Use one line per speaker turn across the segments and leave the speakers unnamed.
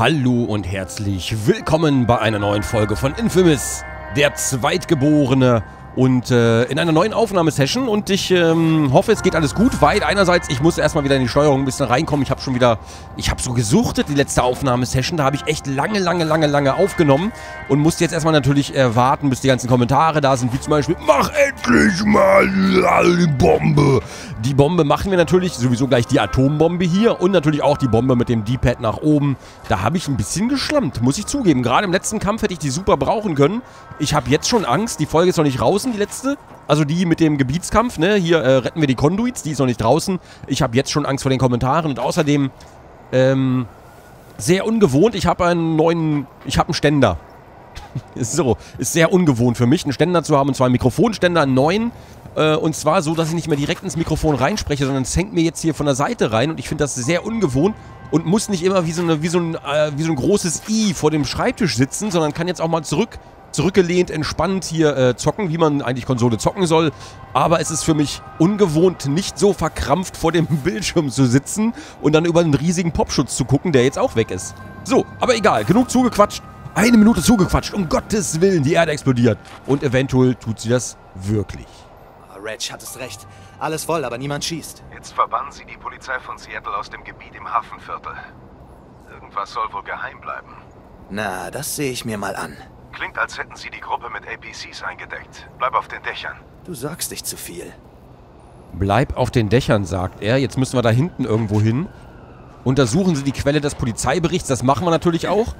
Hallo und herzlich willkommen bei einer neuen Folge von Infamous, der Zweitgeborene und äh, in einer neuen Aufnahmesession und ich ähm, hoffe, es geht alles gut, weil einerseits, ich muss erstmal wieder in die Steuerung ein bisschen reinkommen. Ich habe schon wieder, ich habe so gesuchtet, die letzte Aufnahmesession, da habe ich echt lange, lange, lange, lange aufgenommen und musste jetzt erstmal natürlich äh, warten, bis die ganzen Kommentare da sind, wie zum Beispiel, mach endlich mal die Bombe. Die Bombe machen wir natürlich, sowieso gleich die Atombombe hier und natürlich auch die Bombe mit dem D-Pad nach oben. Da habe ich ein bisschen geschlammt, muss ich zugeben. Gerade im letzten Kampf hätte ich die super brauchen können. Ich habe jetzt schon Angst, die Folge ist noch nicht draußen, die letzte. Also die mit dem Gebietskampf, ne? Hier äh, retten wir die Conduits, die ist noch nicht draußen. Ich habe jetzt schon Angst vor den Kommentaren und außerdem, ähm, sehr ungewohnt. Ich habe einen neuen, ich habe einen Ständer. so, ist sehr ungewohnt für mich, einen Ständer zu haben, und zwar einen Mikrofonständer, einen neuen. Äh, und zwar so, dass ich nicht mehr direkt ins Mikrofon reinspreche, sondern es hängt mir jetzt hier von der Seite rein und ich finde das sehr ungewohnt und muss nicht immer wie so, eine, wie, so ein, äh, wie so ein großes I vor dem Schreibtisch sitzen, sondern kann jetzt auch mal zurück, zurückgelehnt, entspannt hier äh, zocken, wie man eigentlich Konsole zocken soll. Aber es ist für mich ungewohnt, nicht so verkrampft vor dem Bildschirm zu sitzen und dann über einen riesigen Popschutz zu gucken, der jetzt auch weg ist. So, aber egal, genug zugequatscht. Eine Minute zugequatscht, um Gottes Willen, die Erde explodiert. Und eventuell tut sie das wirklich.
Reg, hattest recht. Alles voll, aber niemand schießt.
Jetzt verbannen sie die Polizei von Seattle aus dem Gebiet im Hafenviertel. Irgendwas soll wohl geheim bleiben.
Na, das sehe ich mir mal an.
Klingt, als hätten sie die Gruppe mit APCs eingedeckt. Bleib auf den Dächern.
Du sagst nicht zu viel.
Bleib auf den Dächern, sagt er. Jetzt müssen wir da hinten irgendwo hin. Untersuchen Sie die Quelle des Polizeiberichts. Das machen wir natürlich auch.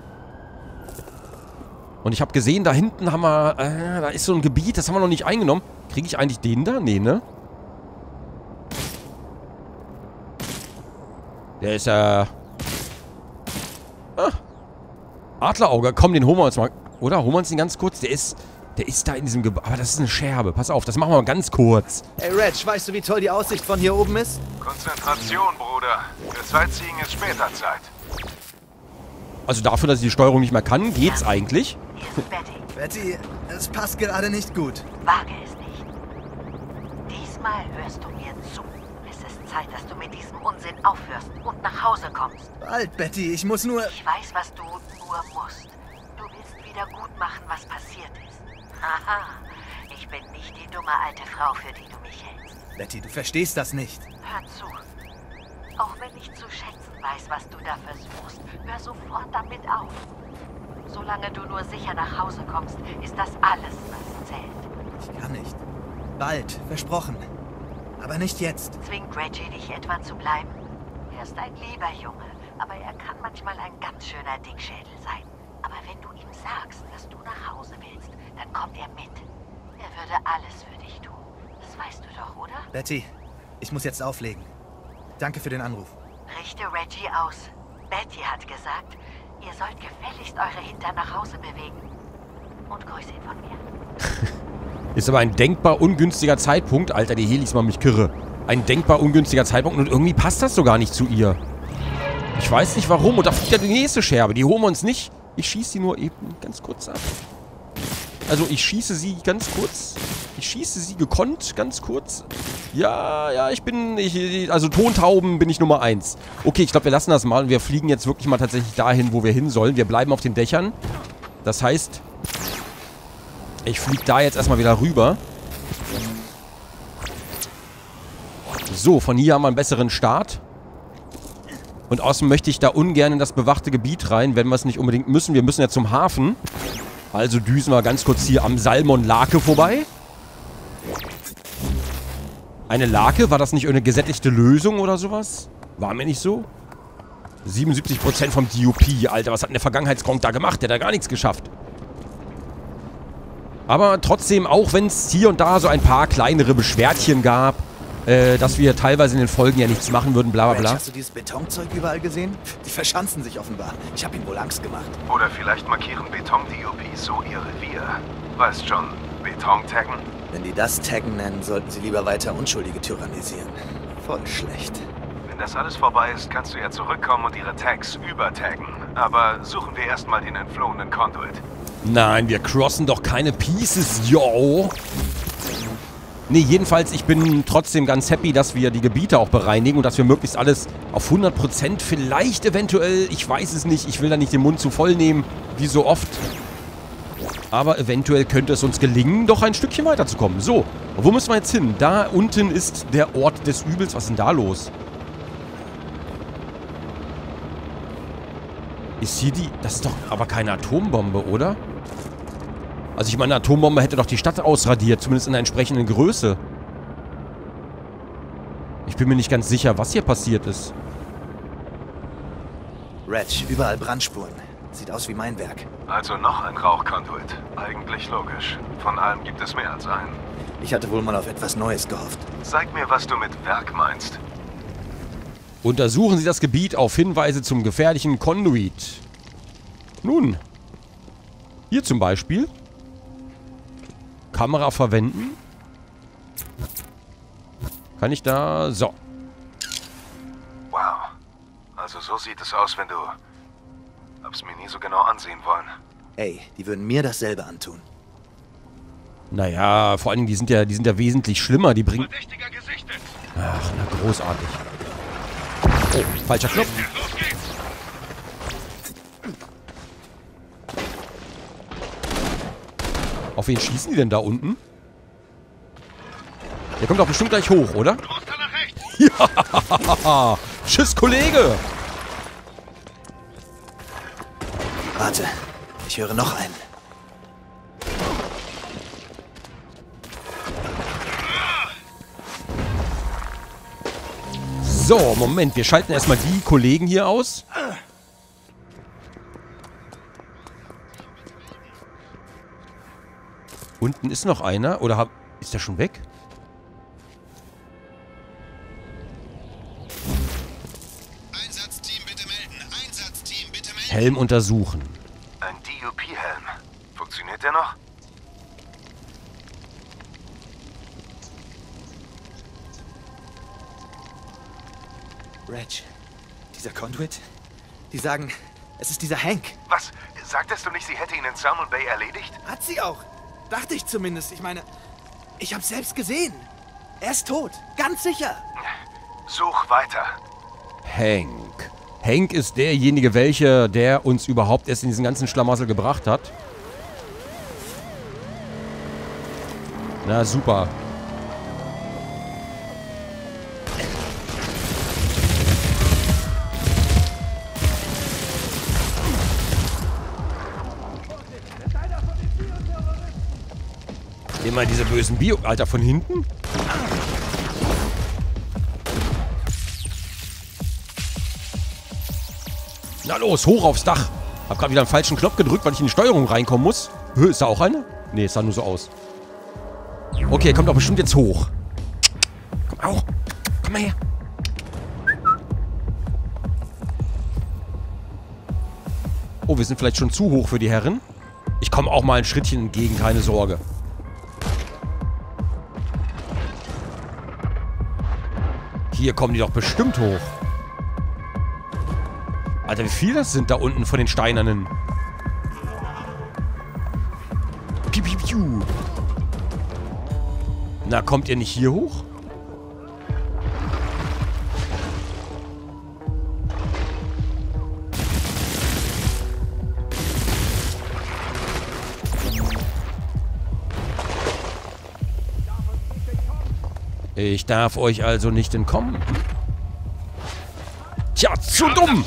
Und ich habe gesehen, da hinten haben wir... Äh, da ist so ein Gebiet, das haben wir noch nicht eingenommen. Kriege ich eigentlich den da? Nee, ne? Der ist, äh... Ah. Adlerauge. Komm, den holen wir uns mal. Oder? Holen wir uns den ganz kurz. Der ist... Der ist da in diesem Gebäude. Aber das ist eine Scherbe. Pass auf, das machen wir mal ganz kurz.
Hey, Reg, weißt du, wie toll die Aussicht von hier oben ist?
Konzentration, Bruder. Für Sightseeing ist später Zeit.
Also dafür, dass ich die Steuerung nicht mehr kann, geht's eigentlich.
Hier ist Betty.
Betty, es passt gerade nicht gut.
Wage es nicht. Diesmal hörst du mir zu. Es ist Zeit, dass du mit diesem Unsinn aufhörst und nach Hause kommst.
Bald, Betty, ich muss nur...
Ich weiß, was du nur musst. Wieder gut machen, was passiert ist. Haha, ich bin nicht die dumme alte Frau, für die du mich hältst.
Betty, du verstehst das nicht.
Hör zu. Auch wenn ich zu schätzen weiß, was du da versuchst, hör sofort damit auf. Solange du nur sicher nach Hause kommst, ist das alles, was zählt.
Ich kann nicht. Bald, versprochen. Aber nicht jetzt.
Zwingt Reggie dich etwa zu bleiben? Er ist ein lieber Junge, aber er kann manchmal ein ganz schöner Dickschädel sein. Aber wenn du sagst, dass du nach Hause willst, dann kommt er mit. Er würde alles für dich tun. Das weißt du doch, oder?
Betty, ich muss jetzt auflegen. Danke für den Anruf.
Richte Reggie aus. Betty hat gesagt, ihr sollt gefälligst eure Hintern nach Hause bewegen. Und grüß ihn von mir.
Ist aber ein denkbar ungünstiger Zeitpunkt. Alter, die Helis machen mich kirre. Ein denkbar ungünstiger Zeitpunkt und irgendwie passt das so gar nicht zu ihr. Ich weiß nicht warum. Und da fliegt ja die nächste Scherbe. Die holen wir uns nicht. Ich schieße sie nur eben ganz kurz ab. Also ich schieße sie ganz kurz. Ich schieße sie gekonnt, ganz kurz. Ja, ja, ich bin... Ich, also Tontauben bin ich Nummer eins. Okay, ich glaube, wir lassen das mal. Und wir fliegen jetzt wirklich mal tatsächlich dahin, wo wir hin sollen. Wir bleiben auf den Dächern. Das heißt, ich fliege da jetzt erstmal wieder rüber. So, von hier haben wir einen besseren Start. Und außerdem möchte ich da ungern in das bewachte Gebiet rein, wenn wir es nicht unbedingt müssen. Wir müssen ja zum Hafen. Also düsen wir ganz kurz hier am Salmon Lake vorbei. Eine Lake? War das nicht eine gesättigte Lösung oder sowas? War mir nicht so? 77% vom DUP. Alter, was hat denn der Vergangenheitsgronk da gemacht? Der hat da gar nichts geschafft. Aber trotzdem, auch wenn es hier und da so ein paar kleinere Beschwerdchen gab, äh, dass wir teilweise in den Folgen ja nichts machen würden, bla bla bla.
hast du dieses Betonzeug überall gesehen? Die verschanzen sich offenbar. Ich habe ihnen wohl Angst gemacht.
Oder vielleicht markieren Beton-DOPs so ihr Revier. Weißt schon, Beton taggen?
Wenn die das Taggen nennen, sollten sie lieber weiter Unschuldige tyrannisieren. Voll schlecht.
Wenn das alles vorbei ist, kannst du ja zurückkommen und ihre Tags übertaggen. Aber suchen wir erstmal den entflohenen Conduit.
Nein, wir crossen doch keine Pieces, yo. Nee, jedenfalls, ich bin trotzdem ganz happy, dass wir die Gebiete auch bereinigen und dass wir möglichst alles auf 100% vielleicht eventuell, ich weiß es nicht, ich will da nicht den Mund zu voll nehmen, wie so oft. Aber eventuell könnte es uns gelingen, doch ein Stückchen weiterzukommen. So, wo müssen wir jetzt hin? Da unten ist der Ort des Übels. Was ist denn da los? Ist hier die... Das ist doch aber keine Atombombe, oder? Also ich meine, eine Atombombe hätte doch die Stadt ausradiert, zumindest in der entsprechenden Größe. Ich bin mir nicht ganz sicher, was hier passiert ist.
Reg, überall Brandspuren. Sieht aus wie mein Werk.
Also noch ein Rauchconduit. Eigentlich logisch. Von allem gibt es mehr als einen.
Ich hatte wohl mal auf etwas Neues gehofft.
Zeig mir, was du mit Werk meinst.
Untersuchen Sie das Gebiet auf Hinweise zum gefährlichen Conduit. Nun, hier zum Beispiel. Kamera verwenden. Kann ich da... So.
Wow. Also so sieht es aus, wenn du... Hab's mir nie so genau ansehen wollen.
Ey, die würden mir dasselbe antun.
Naja, vor allen Dingen, die sind ja, die sind ja wesentlich schlimmer. Die bringen... Ach, na großartig. Oh, falscher Knopf. Auf wen schießen die denn da unten? Der kommt doch bestimmt gleich hoch, oder? Ja! Tschüss, Kollege!
Warte, ich höre noch einen.
So, Moment, wir schalten erstmal die Kollegen hier aus. Unten ist noch einer. Oder hab, ist der schon weg?
Einsatzteam bitte melden. Einsatzteam bitte melden.
Helm untersuchen.
Ein DUP-Helm. Funktioniert der noch?
Reg, dieser Conduit? Die sagen, es ist dieser Hank.
Was? Sagtest du nicht, sie hätte ihn in Salmon Bay erledigt?
Hat sie auch. Dachte ich zumindest. Ich meine, ich hab's selbst gesehen. Er ist tot. Ganz sicher.
Such weiter.
Hank. Hank ist derjenige, welcher, der uns überhaupt erst in diesen ganzen Schlamassel gebracht hat. Na, super. Immer diese bösen Bio... Alter, von hinten? Na los, hoch aufs Dach. Hab gerade wieder einen falschen Knopf gedrückt, weil ich in die Steuerung reinkommen muss. Hö, ist da auch eine? Nee, es sah nur so aus. Okay, kommt doch bestimmt jetzt hoch. Komm auch. Komm mal her. Oh, wir sind vielleicht schon zu hoch für die Herren. Ich komme auch mal ein Schrittchen entgegen, keine Sorge. Hier kommen die doch bestimmt hoch. Alter, wie viel das sind da unten von den Steinernen. Piu, piu, piu. Na, kommt ihr nicht hier hoch? Ich darf euch also nicht entkommen. Tja, zu dumm!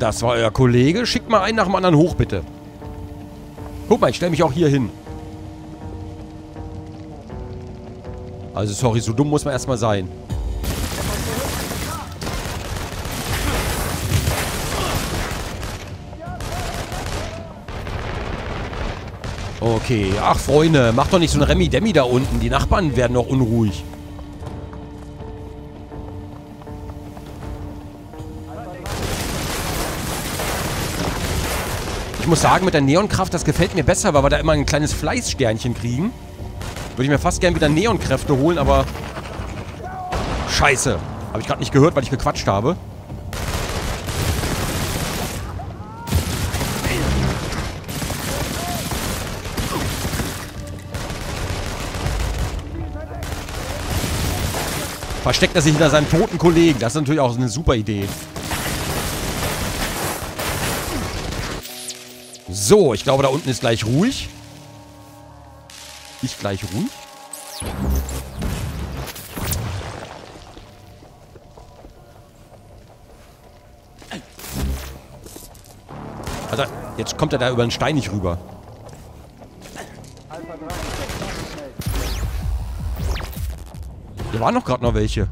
Das war euer Kollege. Schickt mal einen nach dem anderen hoch, bitte. Guck mal, ich stelle mich auch hier hin. Also, sorry, so dumm muss man erstmal sein. Okay, ach Freunde, macht doch nicht so ein Remi-Demi da unten. Die Nachbarn werden doch unruhig. Ich muss sagen, mit der Neonkraft, das gefällt mir besser, weil wir da immer ein kleines Fleißsternchen kriegen. Würde ich mir fast gern wieder Neonkräfte holen, aber... Scheiße. Habe ich gerade nicht gehört, weil ich gequatscht habe. Versteckt er sich hinter seinem toten Kollegen. Das ist natürlich auch eine super Idee. So, ich glaube, da unten ist gleich ruhig. Ich gleich ruhig. Also, jetzt kommt er da über den Stein nicht rüber. Waren noch gerade noch welche.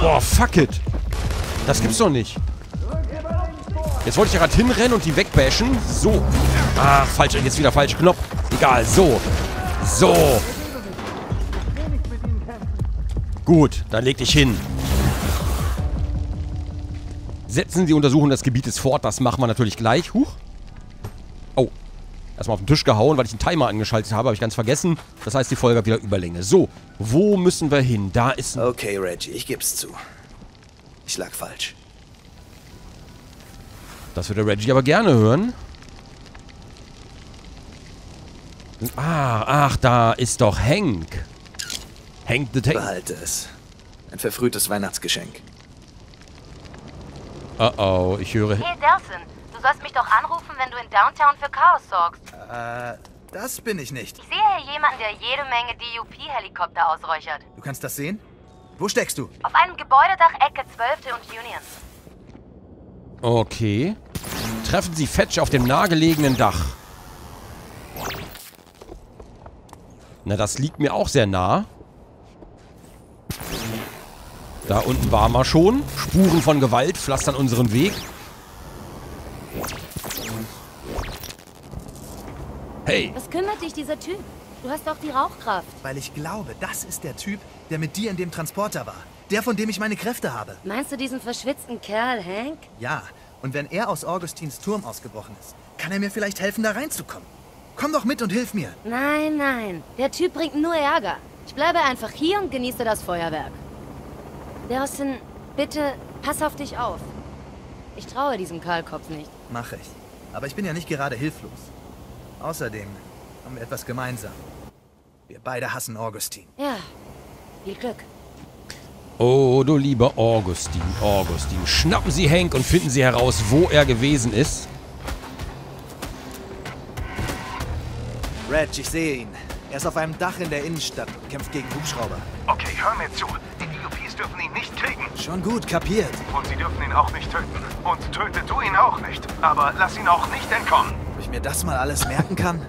Boah, fuck it. Das gibt's doch nicht. Jetzt wollte ich gerade hinrennen und die wegbashen. So. Ach, falsch. Jetzt wieder falsch Knopf. Egal. So. So. Gut, dann leg dich hin. Setzen Sie Untersuchung des Gebietes fort. Das machen wir natürlich gleich. Huch. Oh. Erstmal auf den Tisch gehauen, weil ich einen Timer angeschaltet habe. Habe ich ganz vergessen. Das heißt, die Folge hat wieder Überlänge. So. Wo müssen wir hin? Da ist.
Okay, Reggie, ich geb's zu. Ich lag falsch.
Das würde Reggie aber gerne hören. Ah, ach, da ist doch Hank. Hank the Tank.
Behalte es. Ein verfrühtes Weihnachtsgeschenk.
Oh oh, ich höre...
Hey Delson, du sollst mich doch anrufen, wenn du in Downtown für Chaos sorgst.
Äh, das bin ich nicht.
Ich sehe hier jemanden, der jede Menge DUP-Helikopter ausräuchert.
Du kannst das sehen? Wo steckst du?
Auf einem Gebäudedach Ecke 12. und Union.
Okay. Treffen Sie Fetch auf dem nahegelegenen Dach. Na, das liegt mir auch sehr nah. Da unten waren wir schon. Spuren von Gewalt pflastern unseren Weg. Hey,
Was kümmert dich dieser Typ? Du hast doch die Rauchkraft.
Weil ich glaube, das ist der Typ, der mit dir in dem Transporter war. Der, von dem ich meine Kräfte habe.
Meinst du diesen verschwitzten Kerl, Hank?
Ja, und wenn er aus Augustins Turm ausgebrochen ist, kann er mir vielleicht helfen, da reinzukommen. Komm doch mit und hilf mir.
Nein, nein. Der Typ bringt nur Ärger. Ich bleibe einfach hier und genieße das Feuerwerk. Dawson, bitte pass auf dich auf. Ich traue diesem Kahlkopf nicht.
Mach ich. Aber ich bin ja nicht gerade hilflos. Außerdem haben wir etwas gemeinsam. Wir beide hassen Augustin.
Ja, viel Glück.
Oh, du lieber Augustin, Augustin. Schnappen Sie Hank und finden Sie heraus, wo er gewesen ist.
Reg, ich sehe ihn. Er ist auf einem Dach in der Innenstadt und kämpft gegen Hubschrauber.
Okay, hör mir zu. Die DUPs dürfen ihn nicht kriegen.
Schon gut, kapiert.
Und sie dürfen ihn auch nicht töten. Und töte du ihn auch nicht. Aber lass ihn auch nicht entkommen.
Ob ich mir das mal alles merken kann?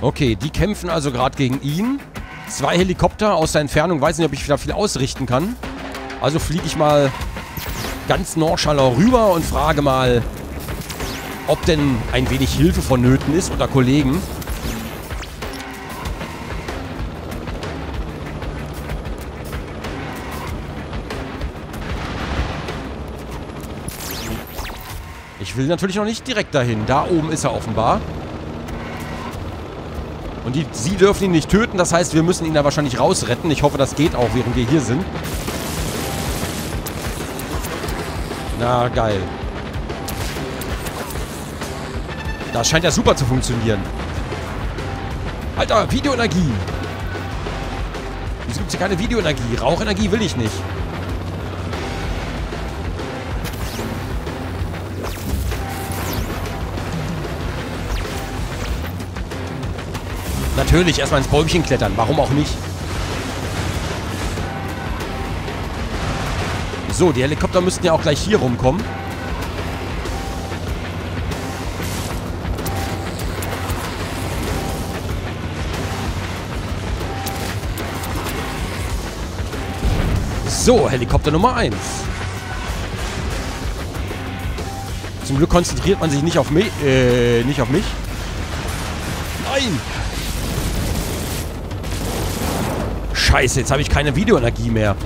Okay, die kämpfen also gerade gegen ihn. Zwei Helikopter aus der Entfernung. Weiß nicht, ob ich da viel ausrichten kann. Also fliege ich mal ganz nonchalant rüber und frage mal, ob denn ein wenig Hilfe vonnöten ist unter Kollegen. Ich will natürlich noch nicht direkt dahin. Da oben ist er offenbar. Und die, sie dürfen ihn nicht töten, das heißt, wir müssen ihn da wahrscheinlich rausretten. Ich hoffe, das geht auch, während wir hier sind. Na, geil. Das scheint ja super zu funktionieren. Alter, Videoenergie. Wieso gibt es hier keine Videoenergie? Rauchenergie will ich nicht. Natürlich, erstmal ins Bäumchen klettern. Warum auch nicht? So, die Helikopter müssten ja auch gleich hier rumkommen. So, Helikopter Nummer 1. Zum Glück konzentriert man sich nicht auf mich. Äh, nicht auf mich. Nein! Scheiße, jetzt habe ich keine Videoenergie mehr.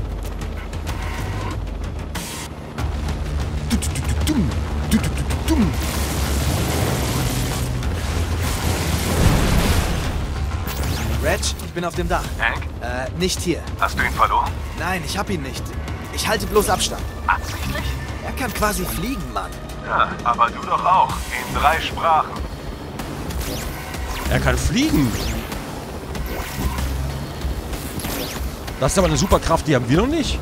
Reg, ich bin auf dem Dach.
Hank,
Äh, nicht hier.
hast du ihn verloren?
Nein, ich hab ihn nicht. Ich halte bloß Abstand.
Absichtlich?
Er kann quasi fliegen, Mann.
Ja, aber du doch auch. In drei Sprachen.
Er kann fliegen. Das ist aber eine super Kraft, die haben wir noch nicht.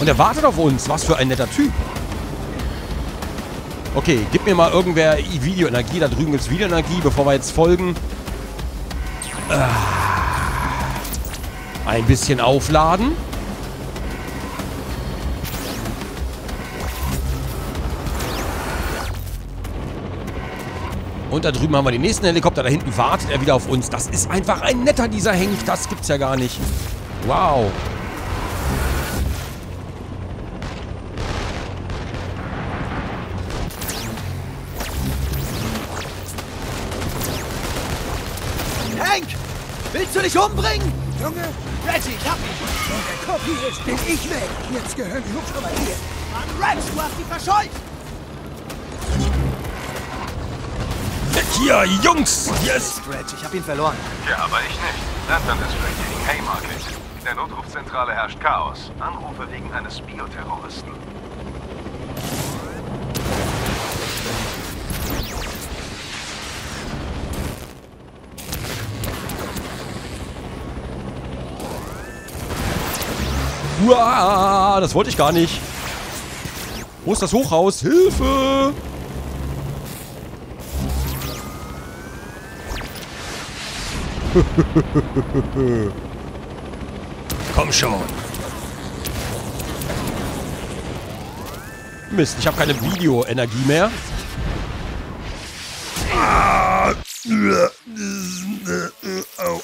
Und er wartet auf uns. Was für ein netter Typ. Okay, gib mir mal irgendwer Videoenergie. Da drüben gibt's Videoenergie, bevor wir jetzt folgen. Ah. Ein bisschen aufladen. Und da drüben haben wir den nächsten Helikopter. Da hinten wartet er wieder auf uns. Das ist einfach ein netter, dieser Henk. Das gibt's ja gar nicht. Wow.
Hank! Willst du dich umbringen?
Junge,
Reggie, ich hab ihn!
der Kopf hier ist, bin ich weg. Jetzt gehören die Hubschrauber hier.
Mann, Rex, du hast sie verscheucht!
Weg hier, Jungs! Yes!
Reg, ich hab ihn verloren.
Ja, aber ich nicht. London District gegen Haymarket. In der Notrufzentrale herrscht Chaos. Anrufe wegen eines Bioterroristen.
Uah, das wollte ich gar nicht. Wo ist das Hochhaus? Hilfe! Komm schon. Mist, ich habe keine Videoenergie mehr. Ah,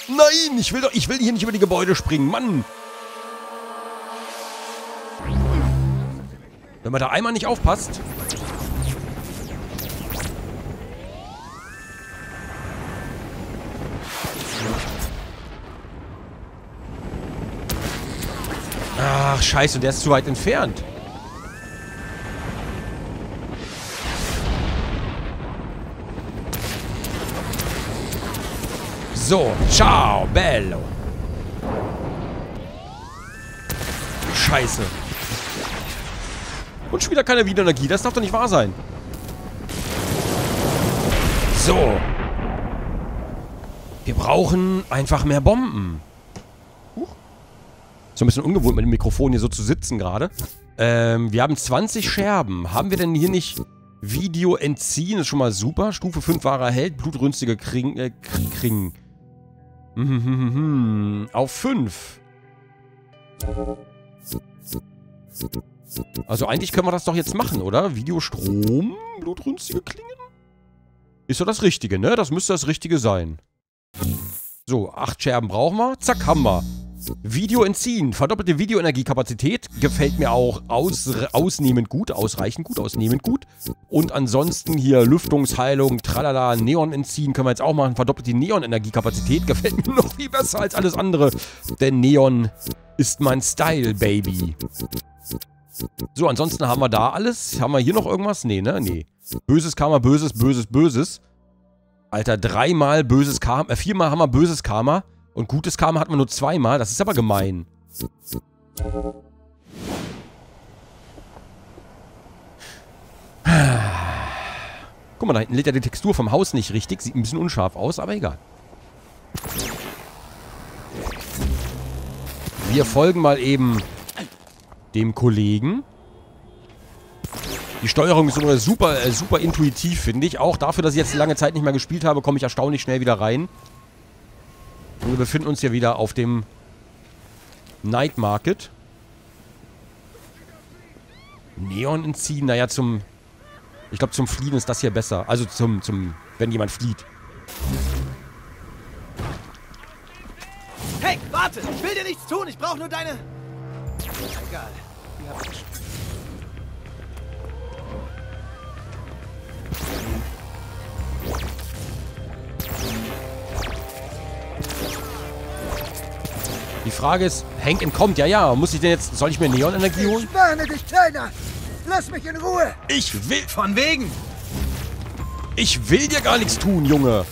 Nein, ich will doch, ich will hier nicht über die Gebäude springen, Mann. Wenn man da einmal nicht aufpasst. Ach, scheiße, der ist zu weit entfernt. So, ciao, bello. Scheiße. Und schon wieder keine Videoenergie. Das darf doch nicht wahr sein. So. Wir brauchen einfach mehr Bomben. Huch. So ein bisschen ungewohnt mit dem Mikrofon hier so zu sitzen gerade. Ähm, wir haben 20 Scherben. Haben wir denn hier nicht Video entziehen? Das ist schon mal super. Stufe 5 wahrer Held. Blutrünstige Kring... Äh, Kring. Mhm, Auf 5. Also eigentlich können wir das doch jetzt machen, oder? Videostrom, blutrünstige Klingen? Ist doch das Richtige, ne? Das müsste das Richtige sein. So, acht Scherben brauchen wir. Zack, haben wir. Video entziehen. Verdoppelte Videoenergiekapazität. Gefällt mir auch aus, ausnehmend gut. Ausreichend gut, ausnehmend gut. Und ansonsten hier Lüftungsheilung, tralala, Neon entziehen können wir jetzt auch machen. Verdoppelt die Neon-Energiekapazität. Gefällt mir noch viel besser als alles andere. Denn Neon ist mein Style, Baby. So, ansonsten haben wir da alles. Haben wir hier noch irgendwas? Nee, ne? Nee. Böses Karma, Böses, Böses, Böses. Alter, dreimal böses Karma. Äh, viermal haben wir böses Karma. Und gutes Karma hatten wir nur zweimal. Das ist aber gemein. Guck mal, da hinten lädt ja die Textur vom Haus nicht richtig. Sieht ein bisschen unscharf aus, aber egal. Wir folgen mal eben dem Kollegen. Die Steuerung ist immer super, äh, super intuitiv, finde ich. Auch dafür, dass ich jetzt lange Zeit nicht mehr gespielt habe, komme ich erstaunlich schnell wieder rein. Und wir befinden uns hier wieder auf dem Night Market. Neon entziehen, naja, zum... Ich glaube, zum Fliehen ist das hier besser. Also zum, zum, wenn jemand flieht.
Hey, warte! Ich will dir nichts tun, ich brauche nur deine... Egal. Die hab ich schon.
Die Frage ist, Hank entkommt. Ja, ja. Muss ich denn jetzt... Soll ich mir Neon-Energie holen?
Ich warne dich, Kleiner. Lass mich in Ruhe.
Ich will...
Von wegen!
Ich will dir gar nichts tun, Junge.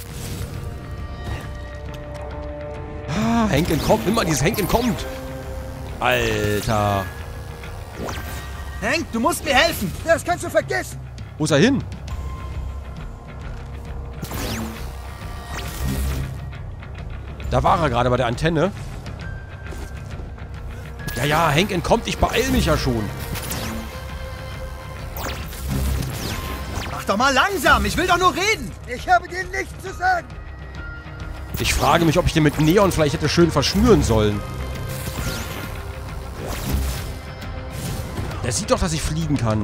Ah, Hank entkommt. Immer dieses Hank entkommt. Alter.
Hank, du musst mir helfen.
Das kannst du vergessen.
Wo ist er hin? Da war er gerade bei der Antenne. Ja, ja, Hank entkommt. Ich beeil mich ja schon.
Mach doch mal langsam. Ich will doch nur reden.
Ich habe dir nichts zu sagen.
Ich frage mich, ob ich den mit Neon vielleicht hätte schön verschnüren sollen. Der sieht doch, dass ich fliegen kann.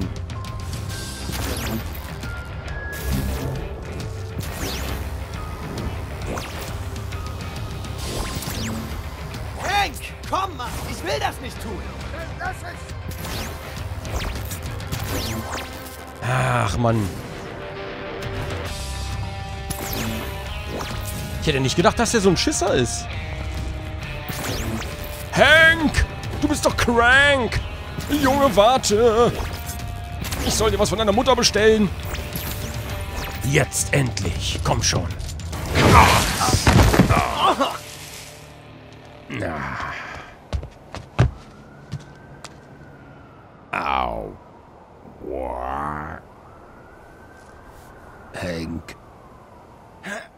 Hank, komm mal. Ich will das nicht tun.
Ach, Mann. Ich hätte nicht gedacht, dass der so ein Schisser ist. Hank! Du bist doch crank! Junge, warte! Ich soll dir was von deiner Mutter bestellen. Jetzt endlich. Komm schon. Au. Hank.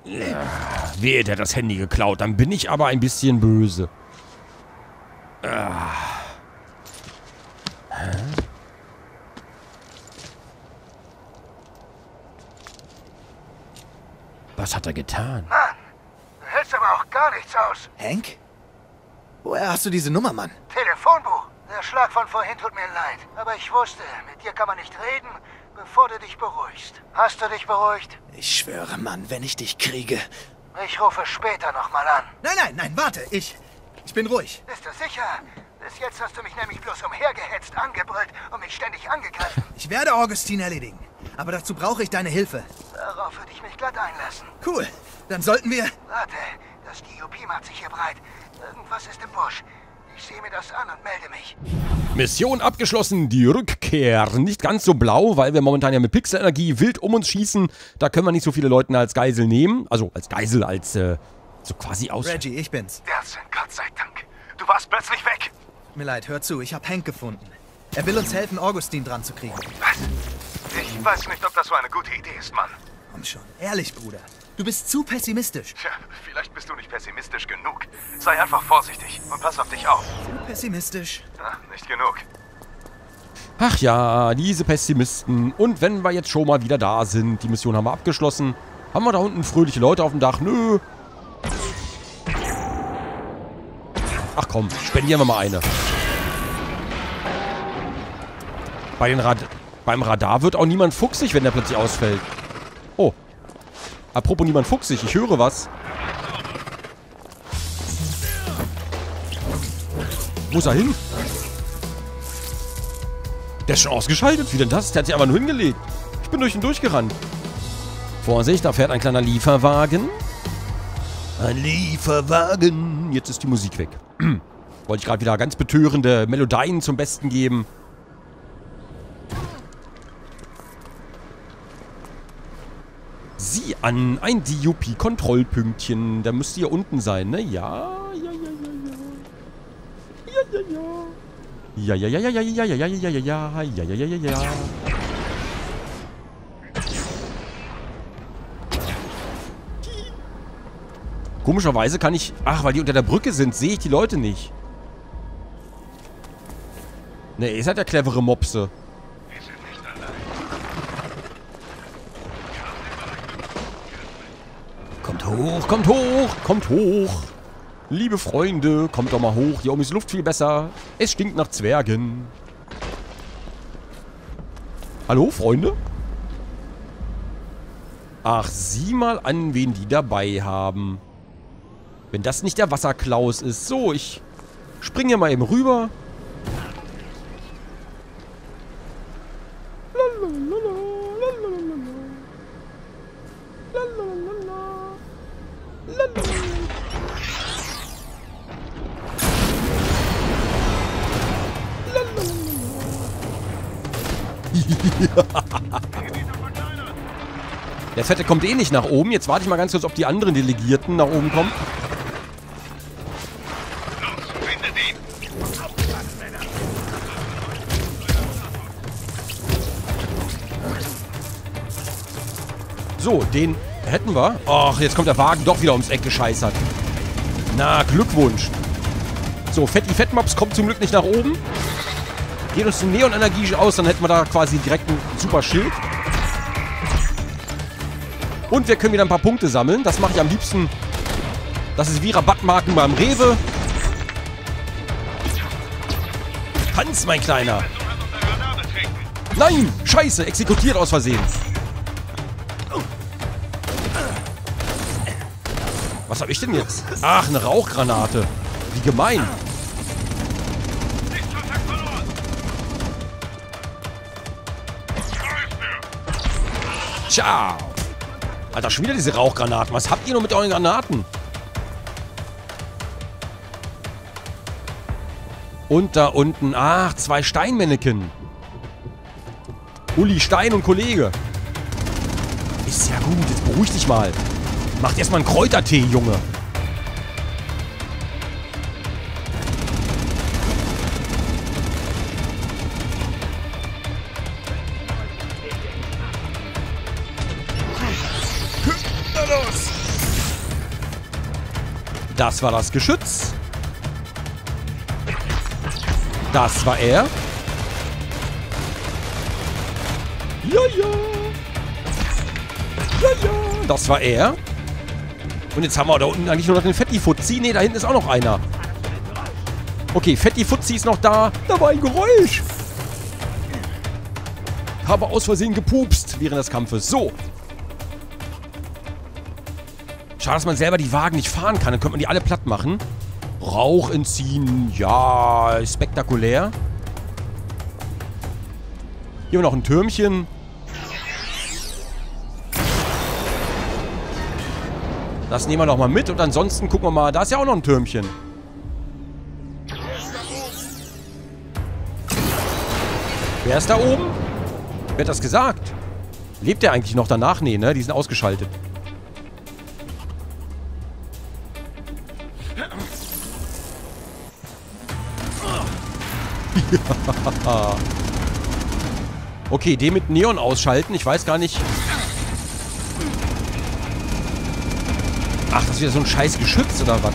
Der hat das Handy geklaut. Dann bin ich aber ein bisschen böse. Was hat er getan?
Du hältst aber auch gar nichts aus.
Hank? Woher hast du diese Nummer, Mann?
Telefonbuch. Der Schlag von vorhin tut mir leid. Aber ich wusste, mit dir kann man nicht reden, bevor du dich beruhigst. Hast du dich beruhigt?
Ich schwöre, Mann, wenn ich dich kriege.
Ich rufe später nochmal an.
Nein, nein, nein, warte. Ich. Ich bin ruhig.
Bist du sicher? Bis jetzt hast du mich nämlich bloß umhergehetzt, angebrüllt und mich ständig angegriffen.
Ich werde Augustin erledigen. Aber dazu brauche ich deine Hilfe.
Darauf würde ich mich glatt einlassen.
Cool. Dann sollten wir.
Warte, das DUP macht sich hier breit. Irgendwas ist im Busch. Ich sehe mir das an und melde mich.
Mission abgeschlossen, die Rückkehr. Nicht ganz so blau, weil wir momentan ja mit Pixelenergie wild um uns schießen. Da können wir nicht so viele Leute als Geisel nehmen. Also als Geisel, als äh, so quasi aus...
Reggie, ich bin's.
Delson, Gott sei Dank. Du warst plötzlich weg.
Mir leid, hör zu. Ich habe Hank gefunden. Er will uns helfen, Augustin dran zu kriegen.
Was? Ich weiß nicht, ob das so eine gute Idee ist, Mann.
Komm schon. Ehrlich, Bruder. Du bist zu pessimistisch.
Tja, vielleicht bist du nicht pessimistisch genug. Sei einfach vorsichtig und pass auf dich auf.
Zu pessimistisch.
Ja, nicht genug.
Ach ja, diese Pessimisten. Und wenn wir jetzt schon mal wieder da sind, die Mission haben wir abgeschlossen. Haben wir da unten fröhliche Leute auf dem Dach? Nö. Ach komm, spendieren wir mal eine. Bei den Rad beim Radar wird auch niemand fuchsig, wenn der plötzlich ausfällt. Apropos niemand fuchsig, ich höre was. Wo ist er hin? Der ist schon ausgeschaltet. Wie denn das? Der hat sich aber nur hingelegt. Ich bin durch ihn durchgerannt. Vorsicht, da fährt ein kleiner Lieferwagen. Ein Lieferwagen. Jetzt ist die Musik weg. Wollte ich gerade wieder ganz betörende Melodien zum Besten geben. Sieh an, ein DUP-Kontrollpünktchen. Da müsste hier unten sein, ne? Ja, ja, ja, ja, ja. Ja, ja, ja. Ja, ja, ja, ja, ja, ja, ja, ja, ja, ja, ja, ja, ja, ja. Komischerweise kann ich... Ach, weil die unter der Brücke sind, sehe ich die Leute nicht. Ne, ihr seid ja clevere Mopse. Hoch, kommt hoch, kommt hoch. Liebe Freunde, kommt doch mal hoch. Hier oben ist Luft viel besser. Es stinkt nach Zwergen. Hallo, Freunde? Ach, sieh mal an, wen die dabei haben. Wenn das nicht der Wasserklaus ist. So, ich springe mal eben rüber. Fette kommt eh nicht nach oben. Jetzt warte ich mal ganz kurz, ob die anderen Delegierten nach oben kommen. So, den hätten wir. Och, jetzt kommt der Wagen doch wieder ums Eck gescheißert. Na, Glückwunsch. So, Fetti Fettmops kommt zum Glück nicht nach oben. Geht uns die Neonenergie aus, dann hätten wir da quasi direkt ein super Schild. Und wir können wieder ein paar Punkte sammeln. Das mache ich am liebsten. Das ist wie Rabattmarken beim Rewe. Hans, mein Kleiner. Nein! Scheiße! Exekutiert aus Versehen. Was habe ich denn jetzt? Ach, eine Rauchgranate. Wie gemein. Ciao. Alter, schon wieder diese Rauchgranaten. Was habt ihr nur mit euren Granaten? Und da unten, ach, zwei Steinmännchen. Uli Stein und Kollege. Ist ja gut, jetzt beruhig dich mal. Macht erstmal einen Kräutertee, Junge. Das war das Geschütz. Das war er. Ja, ja. Ja, ja. Das war er. Und jetzt haben wir da unten eigentlich nur noch den Fetti-Fuzzi. Ne, da hinten ist auch noch einer. Okay, Fetti-Fuzzi ist noch da. Da war ein Geräusch. Habe aus Versehen gepupst während des Kampfes. So. Schade, dass man selber die Wagen nicht fahren kann. Dann könnte man die alle platt machen. Rauch entziehen. Ja, spektakulär. Hier haben wir noch ein Türmchen. Das nehmen wir noch mal mit. Und ansonsten gucken wir mal. Da ist ja auch noch ein Türmchen. Wer ist da oben? Wer hat das gesagt? Lebt der eigentlich noch danach? Nee, ne? Die sind ausgeschaltet. okay, den mit Neon ausschalten. Ich weiß gar nicht... Ach, das ist wieder so ein scheiß Geschütz oder was?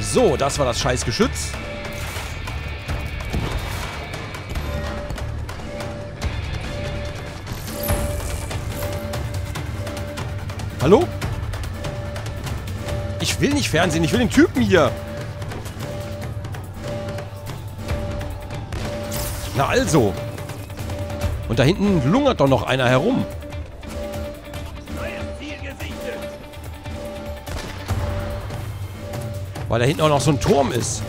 So, das war das scheiß Geschütz. Hallo? Ich will nicht Fernsehen, ich will den Typen hier. Na also. Und da hinten lungert doch noch einer herum. Weil da hinten auch noch so ein Turm ist.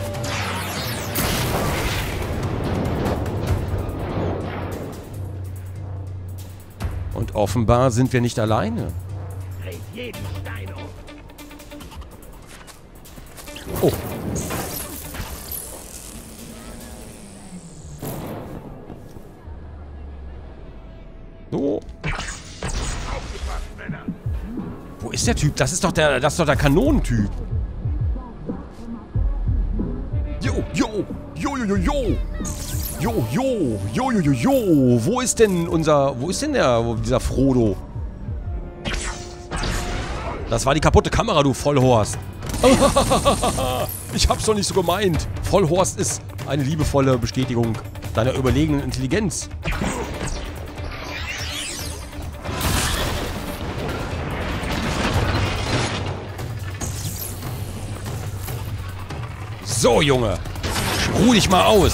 Und offenbar sind wir nicht alleine. Oh. So. Wo ist der Typ? Das ist doch der, das ist doch der Kanonentyp. Jo, jo, jo, jo, jo, jo. Jo, jo, jo, jo, jo, jo. Wo ist denn unser, wo ist denn der, dieser Frodo? Das war die kaputte Kamera, du Vollhorst. ich hab's doch nicht so gemeint. Vollhorst ist eine liebevolle Bestätigung deiner überlegenen Intelligenz. So, Junge. Ruh dich mal aus.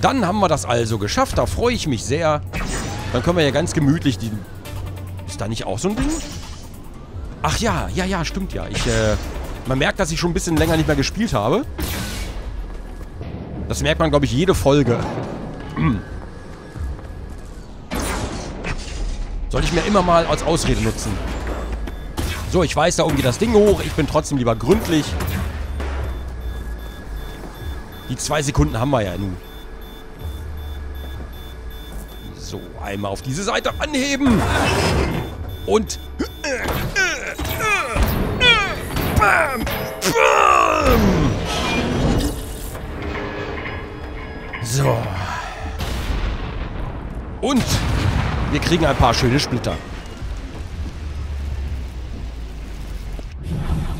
Dann haben wir das also geschafft. Da freue ich mich sehr. Dann können wir ja ganz gemütlich die... Ist da nicht auch so ein Ding? Ach ja, ja, ja, stimmt ja. Ich, äh, man merkt, dass ich schon ein bisschen länger nicht mehr gespielt habe. Das merkt man, glaube ich, jede Folge. Soll ich mir immer mal als Ausrede nutzen. So, ich weiß, da oben geht das Ding hoch. Ich bin trotzdem lieber gründlich. Die zwei Sekunden haben wir ja nun. So, einmal auf diese Seite anheben. Und... Bam! Bam! So. Und wir kriegen ein paar schöne Splitter.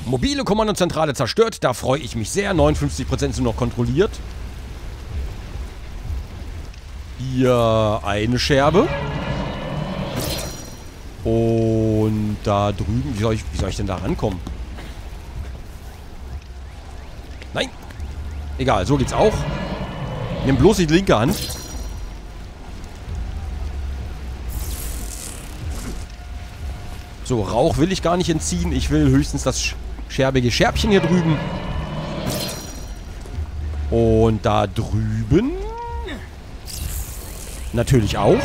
Mobile Kommandozentrale zerstört. Da freue ich mich sehr. 59% sind noch kontrolliert. Hier eine Scherbe. Und da drüben, wie soll ich, wie soll ich denn da rankommen? Nein. Egal, so geht's auch. Nimm bloß die linke Hand. So, Rauch will ich gar nicht entziehen. Ich will höchstens das scherbige Scherbchen hier drüben. Und da drüben... Natürlich auch.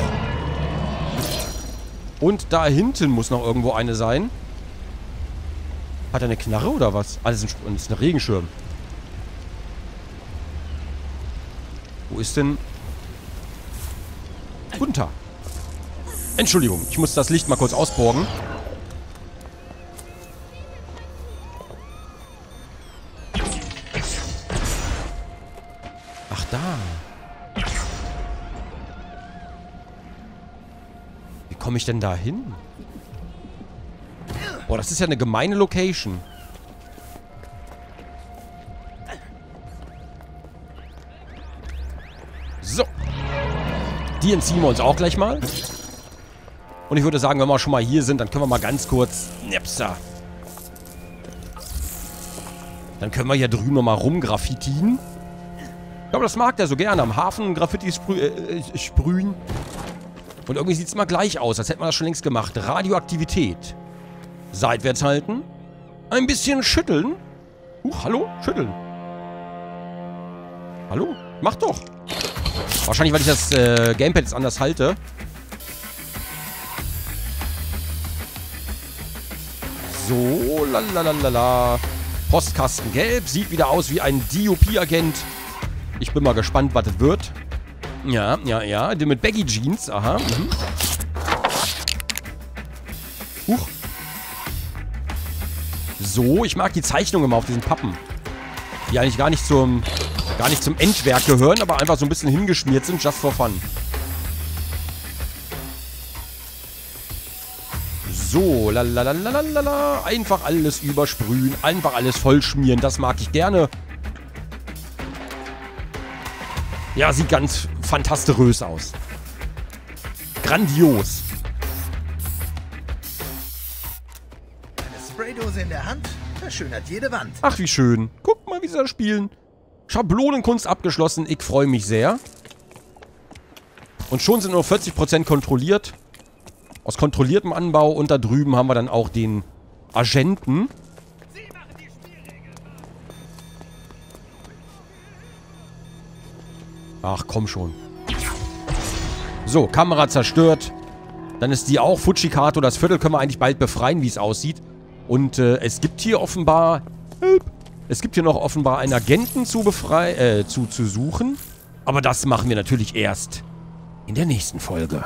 Und da hinten muss noch irgendwo eine sein. Hat er eine Knarre oder was? Ah, ist das ist ein Regenschirm. Ist denn... Guten. Entschuldigung, ich muss das Licht mal kurz ausborgen. Ach, da. Wie komme ich denn da hin? Boah, das ist ja eine gemeine Location. Die entziehen wir uns auch gleich mal. Und ich würde sagen, wenn wir schon mal hier sind, dann können wir mal ganz kurz... Nipsa. Dann können wir hier drüben nochmal rumgraffitieren. Ich glaube, das mag der so gerne. Am Hafen Graffiti sprü äh, sprühen. Und irgendwie sieht es immer gleich aus, als hätten wir das schon längst gemacht. Radioaktivität. Seitwärts halten. Ein bisschen schütteln. Huch, hallo? Schütteln. Hallo? Mach doch. Wahrscheinlich, weil ich das äh, Gamepad jetzt anders halte. So, lalalala. Postkasten gelb. Sieht wieder aus wie ein DOP-Agent. Ich bin mal gespannt, was das wird. Ja, ja, ja. Mit Baggy Jeans. Aha. Mhm. Huch. So, ich mag die Zeichnungen immer auf diesen Pappen. Die eigentlich gar nicht zum gar nicht zum Endwerk gehören, aber einfach so ein bisschen hingeschmiert sind, just for fun. So, lalalala. Einfach alles übersprühen, einfach alles vollschmieren, das mag ich gerne. Ja, sieht ganz fantastisch aus. Grandios.
Eine Spraydose in der Hand verschönert jede Wand.
Ach, wie schön. Guck mal, wie sie da spielen. Schablonenkunst abgeschlossen. Ich freue mich sehr. Und schon sind nur 40% kontrolliert. Aus kontrolliertem Anbau. Und da drüben haben wir dann auch den Agenten. Ach, komm schon. So, Kamera zerstört. Dann ist die auch Fujikato. Das Viertel können wir eigentlich bald befreien, wie es aussieht. Und äh, es gibt hier offenbar... Es gibt hier noch offenbar einen Agenten zu befreien, äh, zu, zu suchen. Aber das machen wir natürlich erst in der nächsten Folge.